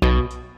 Música